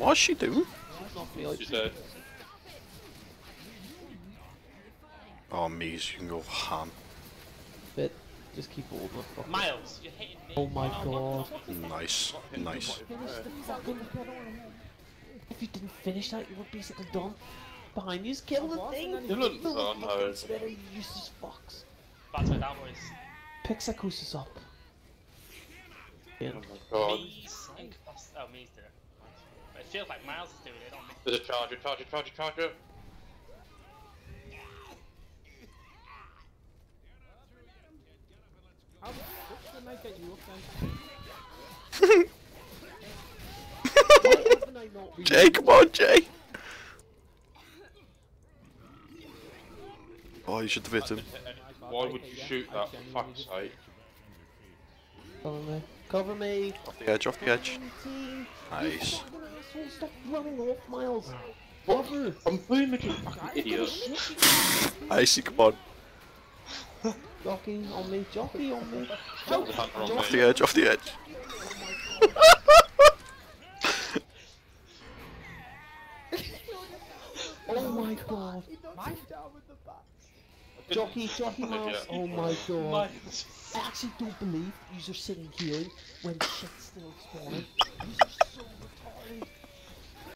What's she doing? Not me, like, She said, Oh, Mies, you can go ham. bit. Just keep holding it. Fuck. Miles, you're hitting me. Oh my oh god. Nice, nice. Finish the fucking If you didn't finish that, you were basically done. Behind you's kill the thing! Dylan! Oh no. Better useless fox. That's where that was. Pick Psychosis up. Yeah. oh my god. Me's and Cost- Oh, Me's did it. But it feels like Miles is doing it on me. There's a charger, charger, charger, charger. How did I get you up then? Why haven't I not been- Jay, come on, Jay! Oh, you should have hit him. Why would you shoot that for fuck's sake? Cover me. Cover me. Off the edge, off the edge. Nice. You fucking asshole, stop running off, Miles. Cover. I'm booming you fucking idiot. Icy, come on. Jockey on me. Jockey on me. There's a hunter on Off the edge, off the edge. Oh my god. Jockey, jockey mouse. Oh my god. I actually don't believe you are sitting here when shit's still spawning.